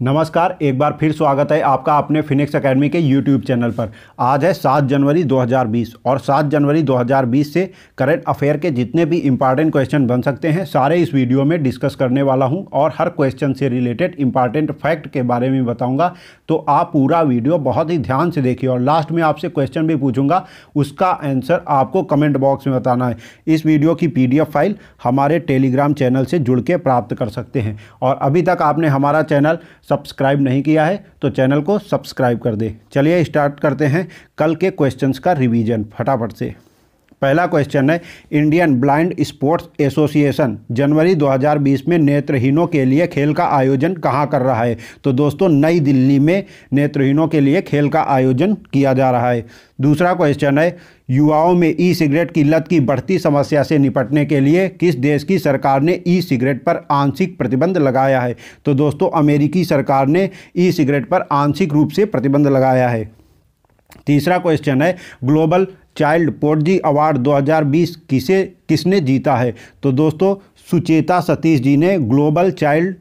नमस्कार, एक बार फिर स्वागत है आपका अपने फिनिक्स एकेडमी के यूट्यूब चैनल पर। आज है 7 जनवरी 2020 और 7 जनवरी 2020 से करंट अफेयर के जितने भी इंपॉर्टेंट क्वेश्चन बन सकते हैं, सारे इस वीडियो में डिस्कस करने वाला हूँ और हर क्वेश्चन से रिलेटेड इंपॉर्टेंट फैक्ट के बारे में बताऊँगा। तो आप पूरा वीडियो बहुत ही ध्यान से देखिए और लास्ट में आपसे क्वेश्चन भी पूछूँगा, उसका आंसर आपको कमेंट बॉक्स में बताना है। इस वीडियो की पीडीएफ फ़ाइल हमारे टेलीग्राम चैनल से जुड़ के प्राप्त कर सकते हैं। और अभी तक आपने हमारा चैनल सब्सक्राइब नहीं किया है तो चैनल को सब्सक्राइब कर दे। चलिए स्टार्ट करते हैं कल के क्वेश्चंस का रिवीजन फटाफट से। पहला क्वेश्चन है इंडियन ब्लाइंड स्पोर्ट्स एसोसिएशन जनवरी 2020 में नेत्रहीनों के लिए खेल का आयोजन कहाँ कर रहा है? तो दोस्तों, नई दिल्ली में नेत्रहीनों के लिए खेल का आयोजन किया जा रहा है। दूसरा क्वेश्चन है, युवाओं में ई सिगरेट की लत की बढ़ती समस्या से निपटने के लिए किस देश की सरकार ने ई सिगरेट पर आंशिक प्रतिबंध लगाया है? तो दोस्तों, अमेरिकी सरकार ने ई सिगरेट पर आंशिक रूप से प्रतिबंध लगाया है। तीसरा क्वेश्चन है ग्लोबल चाइल्ड पोर्जी अवार्ड 2020 किसे, किसने जीता है? तो दोस्तों, सुचेता सतीश जी ने ग्लोबल चाइल्ड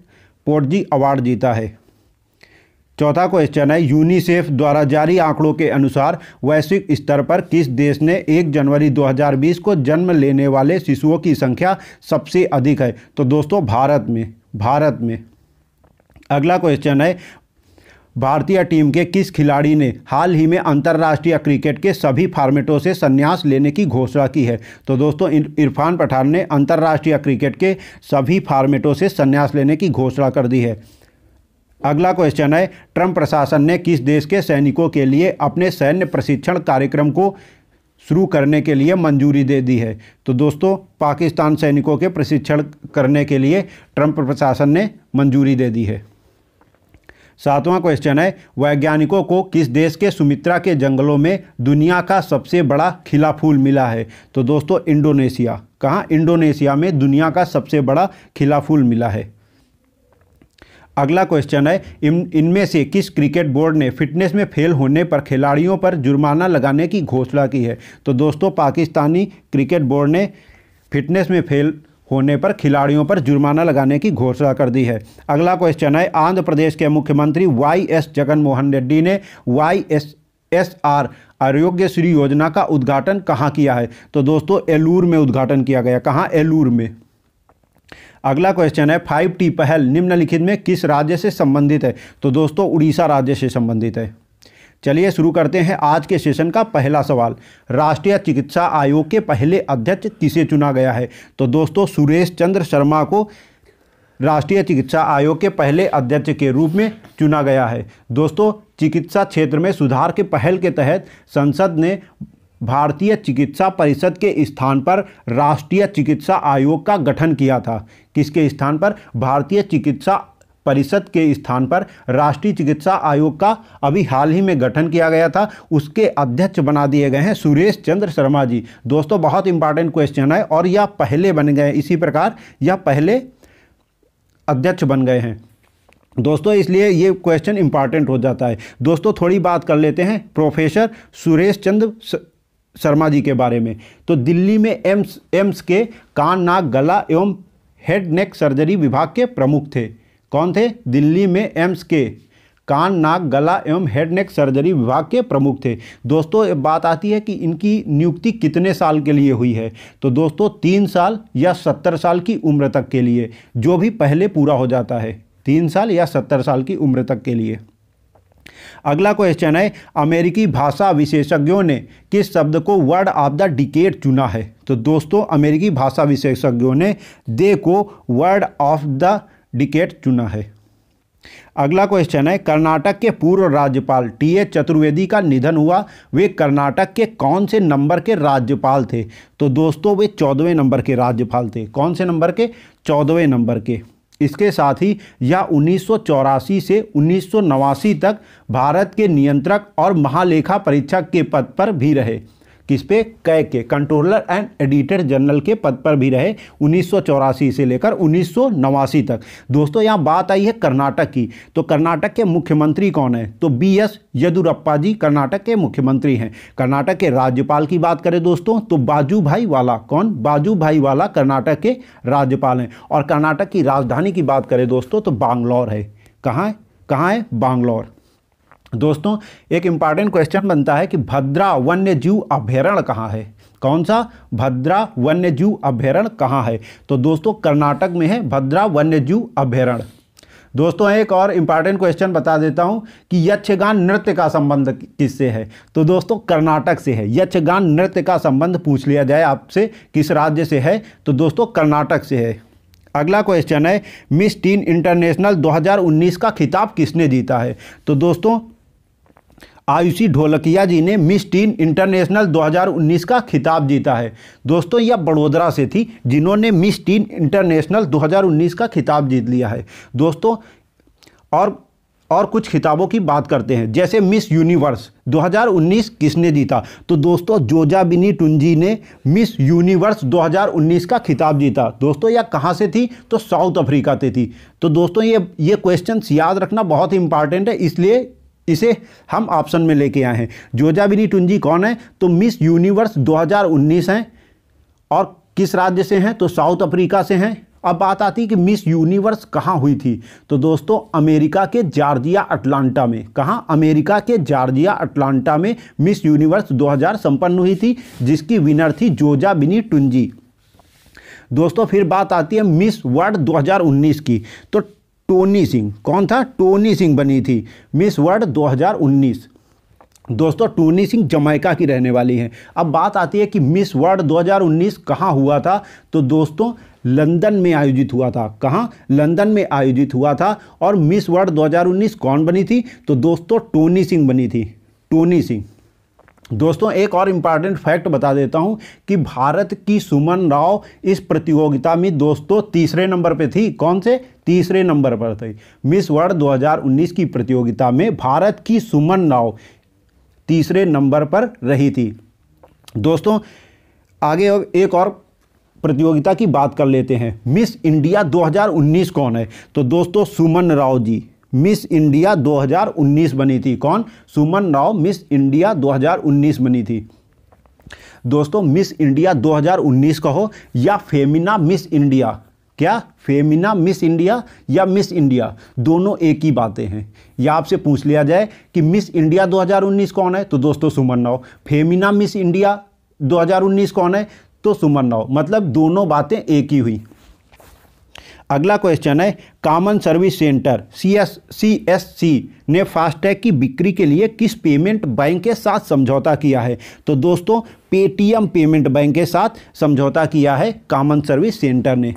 पोर्जी अवार्ड जीता है। चौथा क्वेश्चन है, यूनिसेफ द्वारा जारी आंकड़ों के अनुसार वैश्विक स्तर पर किस देश ने 1 जनवरी 2020 को जन्म लेने वाले शिशुओं की संख्या सबसे अधिक है? तो दोस्तों, भारत में भारत में। अगला क्वेश्चन है भारतीय टीम के किस खिलाड़ी ने हाल ही में अंतर्राष्ट्रीय क्रिकेट के सभी फॉर्मेटों से संन्यास लेने की घोषणा की है? तो दोस्तों इरफान पठान ने अंतर्राष्ट्रीय क्रिकेट के सभी फॉर्मेटों से संन्यास लेने की घोषणा कर दी है। अगला क्वेश्चन है, ट्रंप प्रशासन ने किस देश के सैनिकों के लिए अपने सैन्य प्रशिक्षण कार्यक्रम को शुरू करने के लिए मंजूरी दे दी है? तो दोस्तों, पाकिस्तान सैनिकों के प्रशिक्षण करने के लिए ट्रंप प्रशासन ने मंजूरी दे दी है। सातवां क्वेश्चन है, वैज्ञानिकों को किस देश के सुमित्रा के जंगलों में दुनिया का सबसे बड़ा खिला फूल मिला है? तो दोस्तों, इंडोनेशिया। कहाँ? इंडोनेशिया में दुनिया का सबसे बड़ा खिला फूल मिला है। अगला क्वेश्चन है, इन, इनमें से किस क्रिकेट बोर्ड ने फिटनेस में फेल होने पर खिलाड़ियों पर जुर्माना लगाने की घोषणा की है? तो दोस्तों, पाकिस्तानी क्रिकेट बोर्ड ने फिटनेस में फेल होने पर खिलाड़ियों पर जुर्माना लगाने की घोषणा कर दी है। अगला क्वेश्चन है, आंध्र प्रदेश के मुख्यमंत्री वाई एस जगनमोहन रेड्डी ने वाई एस एस आर आरोग्य श्री योजना का उद्घाटन कहाँ किया है? तो दोस्तों, एलूर में उद्घाटन किया गया। कहाँ? एलूर में। अगला क्वेश्चन है फाइव टी पहल निम्नलिखित में किस राज्य से संबंधित है? तो दोस्तों, उड़ीसा राज्य से संबंधित है। चलिए शुरू करते हैं आज के सेशन का पहला सवाल। राष्ट्रीय चिकित्सा आयोग के पहले अध्यक्ष किसे चुना गया है? तो दोस्तों, सुरेश चंद्र शर्मा को राष्ट्रीय चिकित्सा आयोग के पहले अध्यक्ष के रूप में चुना गया है। दोस्तों, चिकित्सा क्षेत्र में सुधार के पहल के तहत संसद ने भारतीय चिकित्सा परिषद के स्थान पर राष्ट्रीय चिकित्सा आयोग का गठन किया था। किसके स्थान पर? भारतीय चिकित्सा परिषद के स्थान पर राष्ट्रीय चिकित्सा आयोग का अभी हाल ही में गठन किया गया था। उसके अध्यक्ष बना दिए गए हैं सुरेश चंद्र शर्मा जी। दोस्तों, बहुत इंपॉर्टेंट क्वेश्चन है और यह पहले बन गए इसी प्रकार यह पहले अध्यक्ष बन गए हैं। दोस्तों, इसलिए ये क्वेश्चन इंपॉर्टेंट हो जाता है। दोस्तों, थोड़ी बात कर लेते हैं प्रोफेसर सुरेश चंद्र शर्मा जी के बारे में। तो दिल्ली में एम्स एम्स के कान, नाक, गला एवं हेड नेक सर्जरी विभाग के प्रमुख थे। कौन थे? दिल्ली में एम्स के कान, नाक, गला एवं हेड नेक सर्जरी विभाग के प्रमुख थे। दोस्तों बात आती है कि इनकी नियुक्ति कितने साल के लिए हुई है? तो दोस्तों, तीन साल या सत्तर साल की उम्र तक के लिए, जो भी पहले पूरा हो जाता है। तीन साल या सत्तर साल की उम्र तक के लिए। अगला क्वेश्चन है, अमेरिकी भाषा विशेषज्ञों ने किस शब्द को वर्ड ऑफ़ द डिकेट चुना है? तो दोस्तों, अमेरिकी भाषा विशेषज्ञों ने दे को वर्ड ऑफ़ द डिकेट चुना है। अगला क्वेश्चन है, कर्नाटक के पूर्व राज्यपाल टी ए चतुर्वेदी का निधन हुआ। वे कर्नाटक के कौन से नंबर के राज्यपाल थे? तो दोस्तों, वे चौदहवें नंबर के राज्यपाल थे। कौन से नंबर के? चौदहवें नंबर के। इसके साथ ही, यह उन्नीस सौ चौरासी से उन्नीस सौ नवासी तक भारत के नियंत्रक और महालेखा परीक्षक के पद पर भी रहे। किस पे कै के। कंट्रोलर एंड एडिटर जनरल के पद पर भी रहे उन्नीस सौ चौरासी से लेकर उन्नीस सौ नवासी तक। दोस्तों, यहाँ बात आई है कर्नाटक की। तो कर्नाटक के मुख्यमंत्री कौन है? तो बी एस येदुरप्पा जी कर्नाटक के मुख्यमंत्री हैं। कर्नाटक के राज्यपाल की बात करें दोस्तों तो बाजू भाई वाला कौन? बाजू भाई वाला कर्नाटक के राज्यपाल हैं। और कर्नाटक की राजधानी की बात करें दोस्तों तो बांग्लौर है। कहाँ है? कहाँ है? बांग्लोर। दोस्तों, एक इंपॉर्टेंट क्वेश्चन बनता है कि भद्रा वन्य जीव अभ्यारण्य कहाँ है? कौन सा? भद्रा वन्य जीव अभ्यारण्य कहाँ है? तो दोस्तों, कर्नाटक में है भद्रा वन्य जीव अभ्यारण्य। दोस्तों, एक और इंपॉर्टेंट क्वेश्चन बता देता हूँ कि यक्षगान नृत्य का संबंध किससे है? तो दोस्तों, कर्नाटक से है। यक्षगान नृत्य का संबंध पूछ लिया जाए आपसे, किस राज्य से है? तो दोस्तों, कर्नाटक से है। अगला क्वेश्चन है, मिस टीन इंटरनेशनल 2019 का खिताब किसने जीता है? तो दोस्तों आयुषी ढोलकिया जी ने मिस टीन इंटरनेशनल 2019 का खिताब जीता है। दोस्तों, यह बड़ोदरा से थी जिन्होंने मिस टीन इंटरनेशनल 2019 का खिताब जीत लिया है। दोस्तों, और और कुछ खिताबों की बात करते हैं। जैसे मिस यूनिवर्स 2019 किसने जीता? तो दोस्तों, जोजा बिनी टुंजी ने मिस यूनिवर्स 2019 का खिताब जीता। दोस्तों, यह कहाँ से थी? तो साउथ अफ्रीका से थी। तो दोस्तों, ये ये क्वेश्चन याद रखना बहुत इंपॉर्टेंट है, इसलिए इसे हम ऑप्शन में लेके आए हैं। जोजाबिनी टुंजी कौन है? तो मिस यूनिवर्स 2019 हैं। और किस राज्य से हैं? तो साउथ अफ्रीका से हैं। अब बात आती है कि मिस यूनिवर्स कहाँ हुई थी? तो दोस्तों, अमेरिका के जार्जिया अटलांटा में। कहाँ? अमेरिका के जार्जिया अटलांटा में मिस यूनिवर्स 2000 संपन्न हुई थी, जिसकी विनर थी जोजा बिनी टुंजी। दोस्तों, फिर बात आती है मिस वर्ल्ड 2019 की। तो टोनी सिंह। कौन था? टोनी सिंह बनी थी। मिस वर्ल्ड 2019 दोस्तों, टोनी सिंह जमैका की रहने वाली हैं। अब बात आती है कि मिस वर्ल्ड 2019 कहाँ हुआ था? तो दोस्तों, लंदन में आयोजित हुआ था। कहाँ? लंदन में आयोजित हुआ था और मिस वर्ल्ड 2019 कौन बनी थी? तो दोस्तों, टोनी सिंह बनी थी। टोनी सिंह। दोस्तों, एक और इंपॉर्टेंट फैक्ट बता देता हूँ कि भारत की सुमन राव इस प्रतियोगिता में दोस्तों तीसरे नंबर पे थी। कौन से? तीसरे नंबर पर थी। मिस वर्ल्ड 2019 की प्रतियोगिता में भारत की सुमन राव तीसरे नंबर पर रही थी। दोस्तों, आगे अब एक और प्रतियोगिता की बात कर लेते हैं। मिस इंडिया 2019 कौन है? तो दोस्तों, सुमन राव जी। मिस इंडिया 2019 बनी थी। कौन? सुमन राव मिस इंडिया 2019 बनी थी। दोस्तों, मिस इंडिया 2019 कहो या फेमिना मिस इंडिया? क्या? फेमिना मिस इंडिया या मिस इंडिया दोनों एक ही बातें हैं। या आपसे पूछ लिया जाए कि मिस इंडिया 2019 कौन है? तो दोस्तों Suman Rao Femina Miss India 2019 कौन है? तो सुमन राव मतलब दोनों बातें एक ही हुई। अगला क्वेश्चन है common service centre C S C S C ने फास्टैग की बिक्री के लिए किस पेमेंट बैंक के साथ समझौता किया है? तो दोस्तों पेटीएम पेमेंट बैंक के साथ समझौता किया है कॉमन सर्विस सेंटर ने।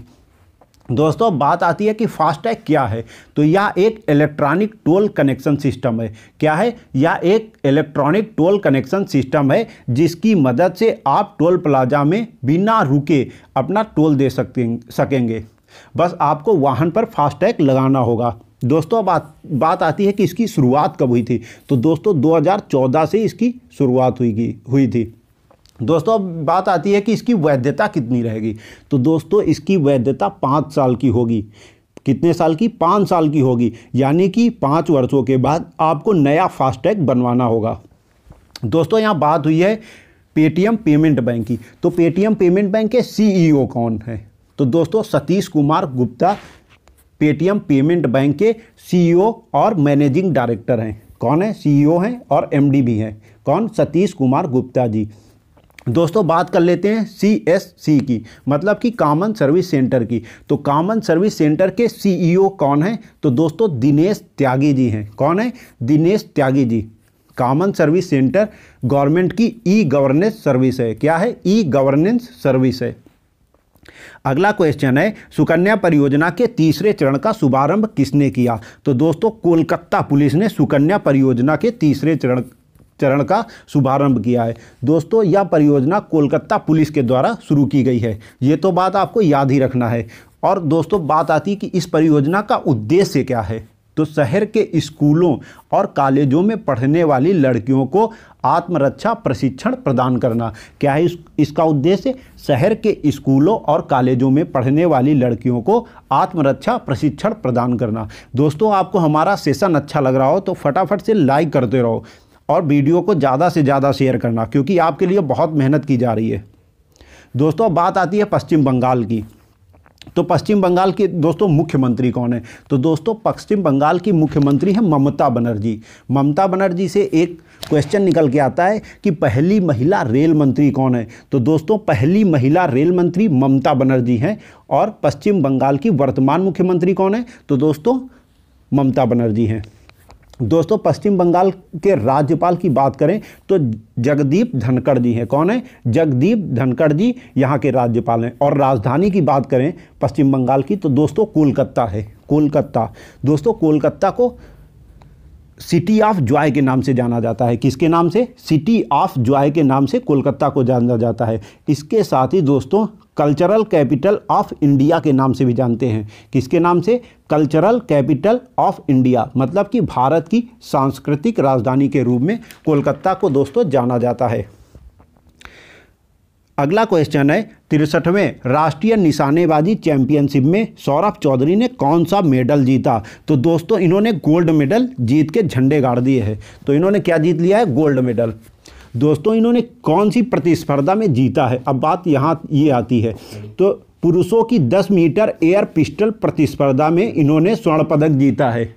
दोस्तों, बात आती है कि फास्टैग क्या है? तो यह एक इलेक्ट्रॉनिक टोल कनेक्शन सिस्टम है। क्या है? यह एक इलेक्ट्रॉनिक टोल कनेक्शन सिस्टम है, जिसकी मदद से आप टोल प्लाजा में बिना रुके अपना टोल दे सकते, सकेंगे। बस आपको वाहन पर फास्टैग लगाना होगा। दोस्तों, बात बात आती है कि इसकी शुरुआत कब हुई थी? तो दोस्तों 2014 से इसकी शुरुआत हुई हुई थी। दोस्तों, अब बात आती है कि इसकी वैधता कितनी रहेगी। तो दोस्तों, इसकी वैधता पाँच साल की होगी। कितने साल की? पाँच साल की होगी। यानी कि पाँच वर्षों के बाद आपको नया फास्टैग बनवाना होगा। दोस्तों, यहाँ बात हुई है पेटीएम पेमेंट बैंक की। तो पेटीएम पेमेंट बैंक के सीईओ कौन है? तो दोस्तों, Satish Kumar Gupta, Paytm payment bank के सीईओ और मैनेजिंग डायरेक्टर हैं। कौन है? सीईओ हैं और एमडी भी हैं। कौन? सतीश कुमार गुप्ता जी। दोस्तों, बात कर लेते हैं सी एस सी की मतलब कि कॉमन सर्विस सेंटर की। तो कॉमन सर्विस सेंटर के सीईओ कौन है? तो दोस्तों, दिनेश त्यागी जी हैं। कौन है? Dinesh Tyagi ji. Common service centre government की ई गवर्नेंस सर्विस है। क्या है? ई गवर्नेंस सर्विस है। अगला क्वेश्चन है, सुकन्या परियोजना के तीसरे चरण का शुभारंभ किसने किया? तो दोस्तों, कोलकाता पुलिस ने सुकन्या परियोजना के तीसरे चरण चरण का शुभारंभ किया है। दोस्तों यह परियोजना कोलकाता पुलिस के द्वारा शुरू की गई है। ये तो बात आपको याद ही रखना है। और दोस्तों बात आती है कि इस परियोजना का उद्देश्य क्या है? तो शहर के स्कूलों और कॉलेजों में पढ़ने वाली लड़कियों को आत्मरक्षा प्रशिक्षण प्रदान करना। क्या है इस, इसका उद्देश्य? शहर के स्कूलों और कॉलेजों में पढ़ने वाली लड़कियों को आत्मरक्षा प्रशिक्षण प्रदान करना। दोस्तों आपको हमारा सेशन अच्छा लग रहा हो तो फटाफट से लाइक करते रहो। और वीडियो को ज़्यादा से ज़्यादा शेयर करना, क्योंकि आपके लिए बहुत मेहनत की जा रही है। दोस्तों, बात आती है पश्चिम बंगाल की। तो पश्चिम बंगाल के दोस्तों, मुख्यमंत्री कौन है? तो दोस्तों, पश्चिम बंगाल की मुख्यमंत्री है ममता बनर्जी। ममता बनर्जी से एक क्वेश्चन निकल के आता है कि पहली महिला रेल मंत्री कौन है? तो दोस्तों, पहली महिला रेल मंत्री ममता बनर्जी हैं और पश्चिम बंगाल की वर्तमान मुख्यमंत्री कौन है? तो दोस्तों, ममता बनर्जी हैं। दोस्तों, पश्चिम बंगाल के राज्यपाल की बात करें तो जगदीप धनखड़ जी हैं। कौन है? जगदीप धनखड़ जी यहाँ के राज्यपाल हैं। और राजधानी की बात करें पश्चिम बंगाल की तो दोस्तों, कोलकाता है। कोलकाता। दोस्तों, कोलकाता को सिटी ऑफ़ जॉय के नाम से जाना जाता है। किसके नाम से? सिटी ऑफ़ जॉय के नाम से कोलकाता को जाना जाता है। इसके साथ ही दोस्तों कल्चरल कैपिटल ऑफ़ इंडिया के नाम से भी जानते हैं। किसके नाम से? कल्चरल कैपिटल ऑफ़ इंडिया मतलब कि भारत की सांस्कृतिक राजधानी के रूप में कोलकाता को दोस्तों जाना जाता है। अगला क्वेश्चन है, तिरसठवें, राष्ट्रीय निशानेबाजी चैंपियनशिप में सौरभ चौधरी ने कौन सा मेडल जीता? तो दोस्तों, इन्होंने गोल्ड मेडल जीत के झंडे गाड़ दिए हैं। तो इन्होंने क्या जीत लिया है? Gold medal. दोस्तों, इन्होंने कौन सी प्रतिस्पर्धा में जीता है? अब बात यहाँ ये आती है। तो पुरुषों की 10 मीटर एयर पिस्टल प्रतिस्पर्धा में इन्होंने स्वर्ण पदक जीता है।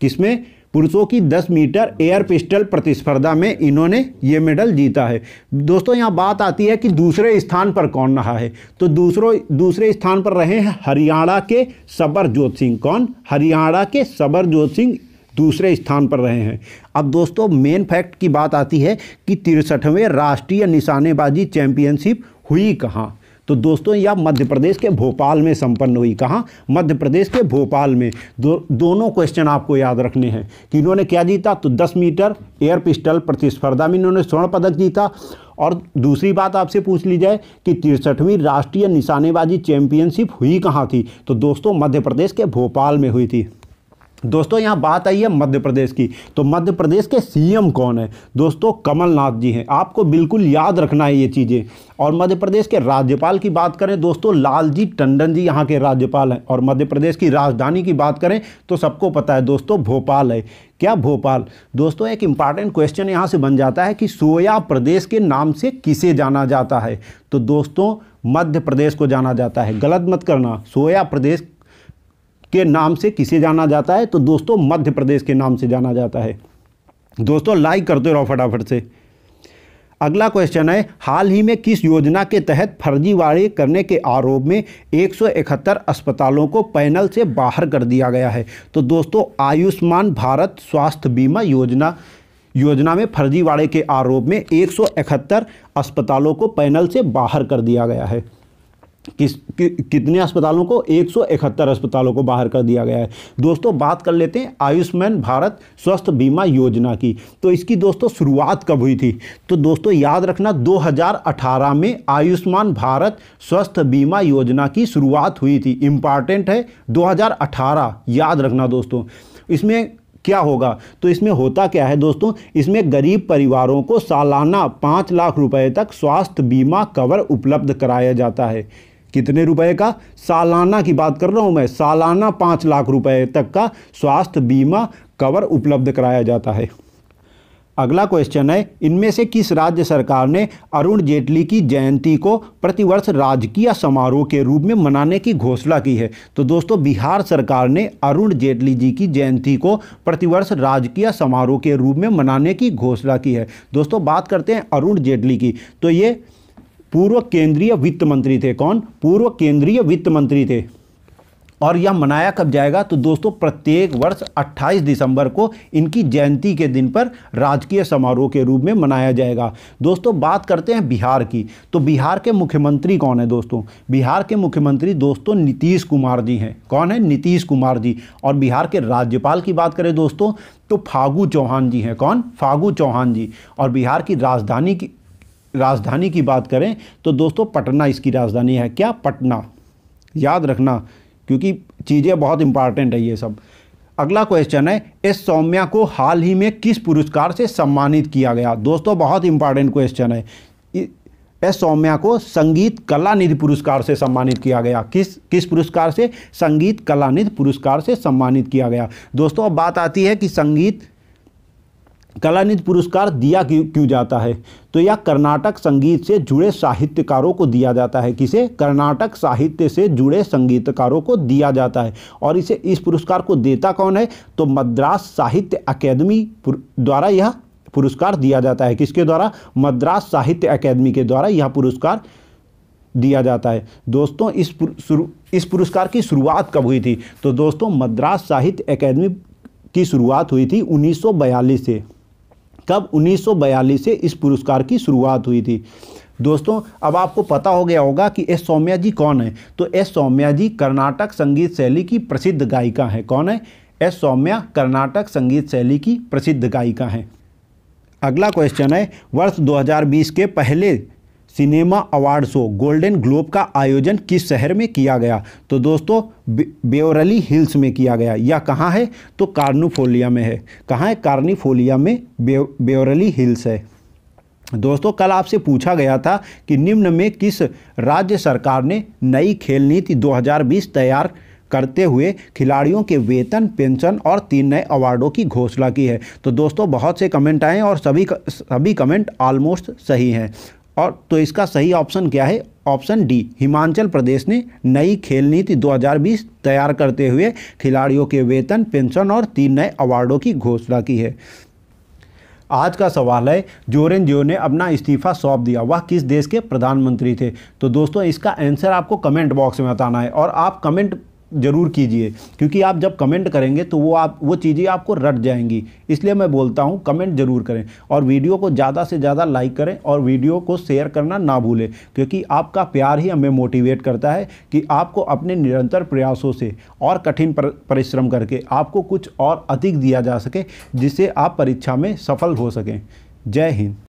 किसमें? पुरुषों की 10 मीटर एयर पिस्टल प्रतिस्पर्धा में इन्होंने ये मेडल जीता है। दोस्तों, यहाँ बात आती है कि दूसरे स्थान पर कौन रहा है। तो दूसरों, दूसरे स्थान पर रहे हैं हरियाणा के सबरजोत सिंह। कौन? हरियाणा के सबरजोत सिंह दूसरे स्थान पर रहे हैं। अब दोस्तों मेन फैक्ट की बात आती है कि तिरसठवें राष्ट्रीय निशानेबाजी चैंपियनशिप हुई कहाँ? तो दोस्तों यह मध्य प्रदेश के भोपाल में संपन्न हुई कहाँ? मध्य प्रदेश के भोपाल में। दो, दोनों क्वेश्चन आपको याद रखने हैं कि इन्होंने क्या जीता? तो 10 मीटर एयर पिस्टल प्रतिस्पर्धा में इन्होंने स्वर्ण पदक जीता। और दूसरी बात आपसे पूछ ली जाए कि तिरसठवीं राष्ट्रीय निशानेबाजी चैंपियनशिप हुई कहाँ थी? तो दोस्तों, मध्य प्रदेश के भोपाल में हुई थी। दोस्तों, यहाँ बात आई है मध्य प्रदेश की। तो मध्य प्रदेश के सीएम कौन है? दोस्तों, कमलनाथ जी हैं। आपको बिल्कुल याद रखना है ये चीज़ें। और मध्य प्रदेश के राज्यपाल की बात करें, दोस्तों, लालजी टंडन जी यहाँ के राज्यपाल हैं। और मध्य प्रदेश की राजधानी की बात करें तो सबको पता है, दोस्तों, भोपाल है। क्या भोपाल? दोस्तों, एक इंपॉर्टेंट क्वेश्चन यहाँ से बन जाता है कि सोया प्रदेश के नाम से किसे जाना जाता है? तो दोस्तों, मध्य प्रदेश को जाना जाता है। गलत मत करना। सोया प्रदेश के नाम से किसे जाना जाता है? तो दोस्तों, मध्य प्रदेश के नाम से जाना जाता है। दोस्तों लाइक करते रहो फटाफट से। अगला क्वेश्चन है, हाल ही में किस योजना के तहत फर्जीवाड़े करने के आरोप में 171 अस्पतालों को पैनल से बाहर कर दिया गया है? तो दोस्तों, आयुष्मान भारत स्वास्थ्य बीमा योजना योजना में फर्जीवाड़े के आरोप में 171 अस्पतालों को पैनल से बाहर कर दिया गया है। किस कि, कितने अस्पतालों को? 171 अस्पतालों को बाहर कर दिया गया है। दोस्तों बात कर लेते हैं आयुष्मान भारत स्वास्थ्य बीमा योजना की। तो इसकी दोस्तों शुरुआत कब हुई थी? तो दोस्तों याद रखना 2018 में आयुष्मान भारत स्वास्थ्य बीमा योजना की शुरुआत हुई थी। इंपॉर्टेंट है 2018 याद रखना दोस्तों इसमें क्या होगा? तो इसमें होता क्या है दोस्तों? इसमें गरीब परिवारों को सालाना पाँच लाख रुपए तक स्वास्थ्य बीमा कवर उपलब्ध कराया जाता है। कितने रुपए का? सालाना की बात कर रहा हूँ मैं। सालाना पाँच लाख रुपए तक का स्वास्थ्य बीमा कवर उपलब्ध कराया जाता है। अगला क्वेश्चन है, इनमें से किस राज्य सरकार ने अरुण जेटली की जयंती को प्रतिवर्ष राजकीय समारोह के रूप में मनाने की घोषणा की है? तो दोस्तों, बिहार सरकार ने अरुण जेटली जी की जयंती को प्रतिवर्ष राजकीय समारोह के रूप में मनाने की घोषणा की है। दोस्तों, बात करते हैं अरुण जेटली की। तो ये पूर्व केंद्रीय वित्त मंत्री थे कौन? पूर्व केंद्रीय वित्त मंत्री थे। और यह मनाया कब जाएगा? तो दोस्तों, प्रत्येक वर्ष 28 दिसंबर को इनकी जयंती के दिन पर राजकीय समारोह के रूप में मनाया जाएगा। दोस्तों, बात करते हैं बिहार की। तो बिहार के मुख्यमंत्री कौन है दोस्तों? बिहार के मुख्यमंत्री दोस्तों नीतीश कुमार जी हैं। कौन है? नीतीश कुमार जी। और बिहार के राज्यपाल की बात करें दोस्तों तो फागू चौहान जी हैं। कौन? फागू चौहान जी। और बिहार की राजधानी की राजधानी की बात करें तो दोस्तों पटना इसकी राजधानी है। क्या पटना? याद रखना, क्योंकि चीज़ें बहुत इंपॉर्टेंट है ये सब। अगला क्वेश्चन है एस सौम्या को हाल ही में किस पुरस्कार से सम्मानित किया गया? दोस्तों, बहुत इंपॉर्टेंट क्वेश्चन है। एस सौम्या को संगीत कला निधि पुरस्कार से सम्मानित किया गया। किस किस पुरस्कार से? संगीत कला निधि पुरस्कार से सम्मानित किया गया। दोस्तों, अब बात आती है कि संगीत कलानिधि पुरस्कार दिया क्यों जाता है? तो यह कर्नाटक संगीत से जुड़े साहित्यकारों को दिया जाता है। किसे? कर्नाटक साहित्य से जुड़े संगीतकारों को दिया जाता है। और इसे इस पुरस्कार को देता कौन है? तो मद्रास साहित्य अकेदमी द्वारा यह पुरस्कार दिया जाता है। किसके द्वारा? मद्रास साहित्य अकेदमी के द्वारा यह पुरस्कार दिया जाता है। दोस्तों, इस इस पुरस्कार की शुरुआत कब हुई थी? तो दोस्तों, मद्रास साहित्य अकेदमी की शुरुआत हुई थी 1942 से। कब 1942 से इस पुरस्कार की शुरुआत हुई थी। दोस्तों, अब आपको पता हो गया होगा कि एस सौम्या जी कौन है। तो एस सौम्या जी कर्नाटक संगीत शैली की प्रसिद्ध गायिका है। कौन है? एस सौम्या कर्नाटक संगीत शैली की प्रसिद्ध गायिका हैं। अगला क्वेश्चन है, वर्ष 2020 के पहले cinema award show Golden Globe का आयोजन किस शहर में किया गया? तो दोस्तों बेवरली हिल्स में किया गया। या कहाँ है? तो कार्नोफोलिया में है। कहाँ है? कार्निफोलिया में बेवरली हिल्स है। दोस्तों, कल आपसे पूछा गया था कि निम्न में किस राज्य सरकार ने नई खेल नीति 2020 तैयार करते हुए खिलाड़ियों के वेतन, पेंशन और तीन नए अवार्डों की घोषणा की है। तो दोस्तों, बहुत से कमेंट आए और सभी सभी कमेंट ऑलमोस्ट सही हैं। और तो इसका सही ऑप्शन क्या है? ऑप्शन डी, हिमाचल प्रदेश ने नई खेल नीति 2020 तैयार करते हुए खिलाड़ियों के वेतन, पेंशन और तीन नए अवार्डों की घोषणा की है। आज का सवाल है, जोरेन जियो ने अपना इस्तीफा सौंप दिया, वह किस देश के प्रधानमंत्री थे? तो दोस्तों, इसका आंसर आपको कमेंट बॉक्स में बताना है और आप कमेंट ज़रूर कीजिए, क्योंकि आप जब कमेंट करेंगे तो वो आप, वो चीज़ें आपको रट जाएँगी। इसलिए मैं बोलता हूँ कमेंट ज़रूर करें और वीडियो को ज़्यादा से ज़्यादा लाइक करें और वीडियो को शेयर करना ना भूलें, क्योंकि आपका प्यार ही हमें मोटिवेट करता है कि आपको अपने निरंतर प्रयासों से और कठिन परिश्रम करके आपको कुछ और अधिक दिया जा सके, जिससे आप परीक्षा में सफल हो सकें। जय हिंद।